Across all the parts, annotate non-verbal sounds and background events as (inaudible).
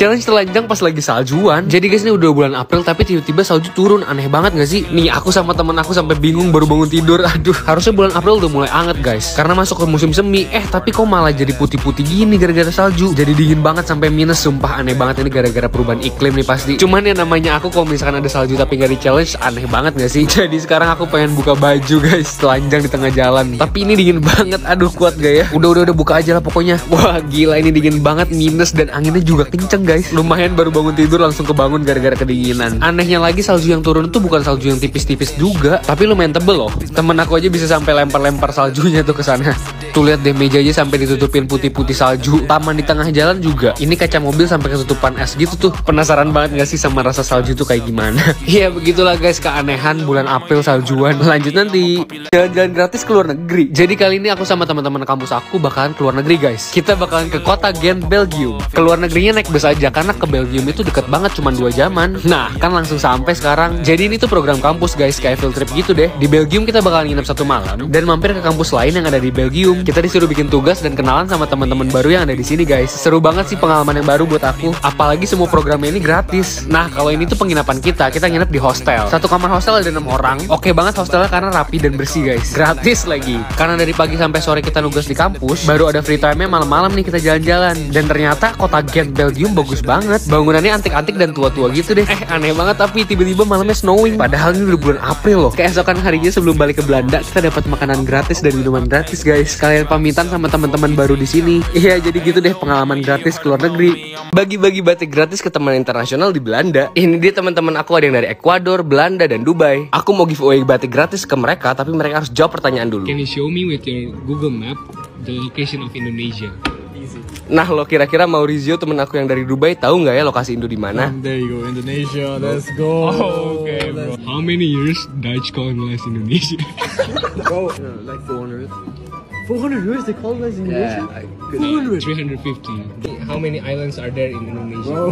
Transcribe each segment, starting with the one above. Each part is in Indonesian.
Challenge telanjang pas lagi saljuan. Jadi guys ini udah bulan April tapi tiba-tiba salju turun. Aneh banget gak sih? Nih aku sama temen aku sampai bingung baru bangun tidur. (laughs) Aduh, harusnya bulan April udah mulai anget guys. Karena masuk ke musim semi. Eh tapi kok malah jadi putih-putih gini gara-gara salju. Jadi dingin banget sampai minus. Sumpah aneh banget ini gara-gara perubahan iklim nih pasti. Cuman yang namanya aku kalau misalkan ada salju tapi nggak di challenge aneh banget gak sih? (laughs) Jadi sekarang aku pengen buka baju guys telanjang di tengah jalan. Tapi ini dingin banget. Aduh kuat gak ya? Udah udah udah buka aja lah pokoknya. (laughs) Wah gila ini dingin banget minus dan anginnya juga kenceng guys. Lumayan baru bangun tidur langsung kebangun gara-gara kedinginan. Anehnya lagi salju yang turun tuh bukan salju yang tipis-tipis juga, tapi lumayan tebel loh. Temen aku aja bisa sampai lempar-lempar saljunya tuh ke sana. Tuh lihat deh mejanya sampai ditutupin putih-putih salju. Taman di tengah jalan juga. Ini kaca mobil sampai ketutupan es gitu tuh. Penasaran banget gak sih sama rasa salju tuh kayak gimana? (laughs) Iya begitulah guys keanehan bulan April saljuan. Lanjut nanti jalan-jalan gratis ke luar negeri. Jadi kali ini aku sama teman-teman kampus aku bakalan ke luar negeri guys. Kita bakalan ke kota Gent, Belgium. Ke luar negerinya naik bus aja karena ke Belgium itu deket banget cuma dua jaman. Nah kan langsung sampai sekarang. Jadi ini tuh program kampus guys kayak field trip gitu deh. Di Belgium kita bakalan nginep satu malam dan mampir ke kampus lain yang ada di Belgium. Kita disuruh bikin tugas dan kenalan sama teman-teman baru yang ada di sini guys. Seru banget sih pengalaman yang baru buat aku. Apalagi semua programnya ini gratis. Nah kalau ini tuh penginapan kita, kita nginep di hostel. Satu kamar hostel ada enam orang. Oke banget hostelnya karena rapi dan bersih guys. Gratis lagi. Karena dari pagi sampai sore kita nugas di kampus, baru ada free time-nya malam-malam nih kita jalan-jalan. Dan ternyata kota Gent Belgium bagus banget. Bangunannya antik-antik dan tua-tua gitu deh. Eh aneh banget tapi tiba-tiba malamnya snowing. Padahal ini udah bulan April loh. Keesokan harinya sebelum balik ke Belanda kita dapat makanan gratis dan minuman gratis guys. Kalian pamitan sama teman-teman baru di sini. Iya jadi gitu deh pengalaman gratis ke luar negeri. Bagi-bagi batik gratis ke teman internasional di Belanda. Ini dia teman-teman aku ada yang dari Ekuador, Belanda, dan Dubai. Aku mau giveaway batik gratis ke mereka tapi mereka harus jawab pertanyaan dulu. Can you show me with your Google Map the location of Indonesia? Nah lo kira-kira Maurizio temen aku yang dari Dubai tahu nggak ya lokasi Indo di mana? There you go, Indonesia. Let's go. Oh, okay, bro. How many years Dutch colonized Indonesia? Bro, (laughs) like 400. 400 years they colonized Yeah, like, good. 350. How many islands are there in Indonesia? Bro.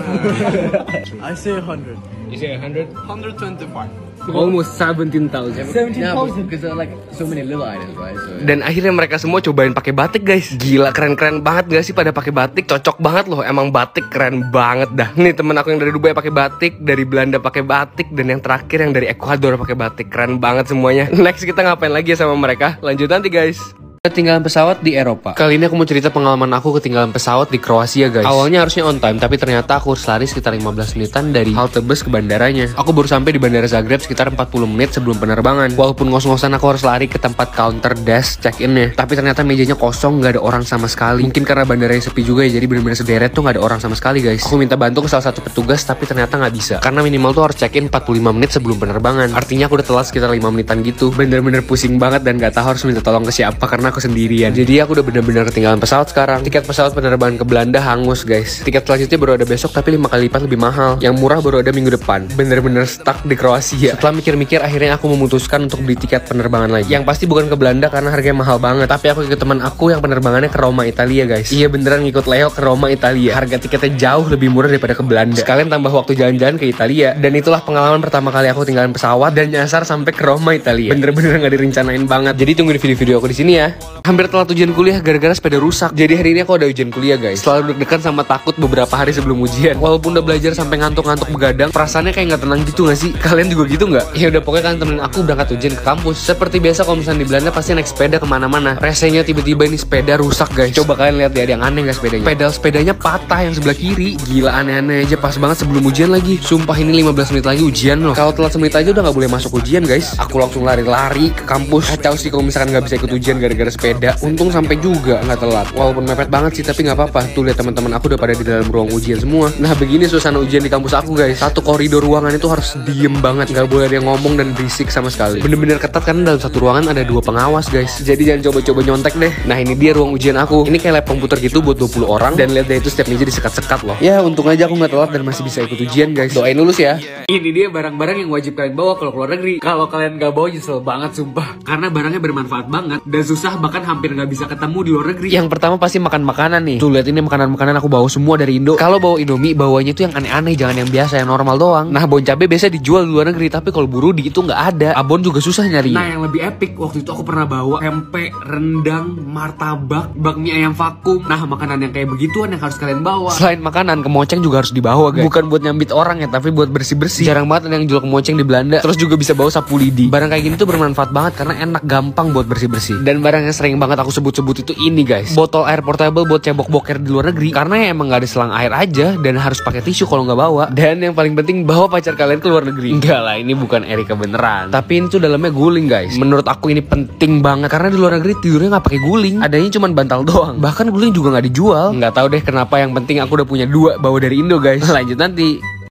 (laughs) I say 100. You say 100? 125. Almost 17,000. 17,000. Because there are like so many little islands, right? So, Dan akhirnya mereka semua cobain pakai batik guys. Gila keren-keren banget gak sih pada pakai batik? Cocok banget loh. Emang batik keren banget dah. Nih temen aku yang dari Dubai pakai batik, dari Belanda pakai batik, dan yang terakhir yang dari Ekuador pakai batik. Keren banget semuanya. (laughs) Next kita ngapain lagi ya sama mereka? Lanjut nanti guys. Ketinggalan pesawat di Eropa. Kali ini aku mau cerita pengalaman aku ketinggalan pesawat di Kroasia guys. Awalnya harusnya on time, tapi ternyata aku harus lari sekitar 15 menitan dari halte bus ke bandaranya. Aku baru sampai di bandara Zagreb sekitar 40 menit sebelum penerbangan. Walaupun ngos-ngosan aku harus lari ke tempat counter desk check-innya. Tapi ternyata mejanya kosong, nggak ada orang sama sekali. Mungkin karena bandaranya sepi juga ya, jadi bener-bener sederet tuh nggak ada orang sama sekali guys. Aku minta bantu ke salah satu petugas, tapi ternyata nggak bisa. Karena minimal tuh harus check-in 45 menit sebelum penerbangan. Artinya aku udah telat sekitar 5 menitan gitu. Bener-bener pusing banget dan nggak tahu harus minta tolong ke siapa karena aku sendirian. Jadi aku udah bener-bener ketinggalan pesawat sekarang. Tiket pesawat penerbangan ke Belanda hangus guys. Tiket selanjutnya baru ada besok tapi lima kali lipat lebih mahal. Yang murah baru ada minggu depan. Bener-bener stuck di Kroasia. Setelah mikir-mikir akhirnya aku memutuskan untuk beli tiket penerbangan lagi. Yang pasti bukan ke Belanda karena harganya mahal banget. Tapi aku ikut teman aku yang penerbangannya ke Roma Italia guys. Iya beneran ngikut Leo ke Roma Italia. Harga tiketnya jauh lebih murah daripada ke Belanda. Sekalian tambah waktu jalan-jalan ke Italia. Dan itulah pengalaman pertama kali aku tinggalin pesawat dan nyasar sampai ke Roma Italia. Bener-bener nggak direncanain banget. Jadi tunggu di video-video aku di sini ya. Hampir telat ujian kuliah gara-gara sepeda rusak. Jadi hari ini aku ada ujian kuliah guys. Selalu deg-degan sama takut beberapa hari sebelum ujian. Walaupun udah belajar sampai ngantuk-ngantuk begadang, perasaannya kayak nggak tenang gitu gak sih? Kalian juga gitu nggak? Ya udah pokoknya kalian temenin aku berangkat ujian ke kampus. Seperti biasa kalau misalnya di Belanda pasti naik sepeda ke mana-mana. Resenya tiba-tiba ini sepeda rusak guys. Coba kalian lihat ya ada yang aneh gak sepedanya? Pedal sepedanya patah yang sebelah kiri. Gila aneh-aneh aja pas banget sebelum ujian lagi. Sumpah ini 15 menit lagi ujian loh. Kalau telat semenit aja udah nggak boleh masuk ujian guys. Aku langsung lari-lari ke kampus. Kacau sih kalau misalkan nggak bisa ikut ujian gara-gara sepeda. Untung sampai juga nggak telat. Walaupun mepet banget sih tapi nggak apa-apa. Tuh lihat teman-teman aku udah pada di dalam ruang ujian semua. Nah begini suasana ujian di kampus aku guys. Satu koridor ruangan itu harus diem banget. Nggak boleh ada yang ngomong dan berisik sama sekali. Bener-bener ketat karena dalam satu ruangan ada dua pengawas guys. Jadi jangan coba-coba nyontek deh. Nah ini dia ruang ujian aku. Ini kayak lab komputer gitu buat 20 orang. Dan lihat deh itu setiap meja disekat-sekat loh. Ya untung aja aku nggak telat dan masih bisa ikut ujian guys. Doain lulus ya. Ini dia barang-barang yang wajib kalian bawa kalau keluar negeri. Kalau kalian nggak bawa nyesel banget sumpah. Karena barangnya bermanfaat banget dan susah bahkan hampir nggak bisa ketemu di luar negeri. Yang pertama pasti makan makanan nih. Tuh lihat ini makanan-makanan aku bawa semua dari Indo. Kalau bawa Indomie bawanya tuh yang aneh-aneh, jangan yang biasa, yang normal doang. Nah, bon cabe biasa dijual di luar negeri, tapi kalau burudi itu nggak ada. Abon juga susah nyari. Nah, yang lebih epic waktu itu aku pernah bawa tempe, rendang, martabak, bakmi ayam vakum. Nah, makanan yang kayak begituan yang harus kalian bawa. Selain makanan, kemoceng juga harus dibawa, guys. Bukan buat nyambit orang ya, tapi buat bersih-bersih. Jarang banget ada yang jual kemoceng di Belanda. Terus juga bisa bawa sapu lidi. Barang kayak gini tuh bermanfaat banget karena enak, gampang buat bersih-bersih. Dan barang yang sering banget aku sebut-sebut itu ini, guys. Botol air portable buat cebok boker di luar negeri. Karena ya emang nggak ada selang air aja dan harus pakai tisu kalau nggak bawa. Dan yang paling penting bawa pacar kalian ke luar negeri. Enggak lah, ini bukan Erika beneran. Tapi ini tuh dalamnya guling, guys. Menurut aku ini penting banget karena di luar negeri tidurnya nggak pakai guling. Adanya cuma bantal doang. Bahkan guling juga nggak dijual. Nggak tahu deh kenapa. Yang penting aku udah punya dua bawa dari Indo, guys. (laughs) Lanjut nanti.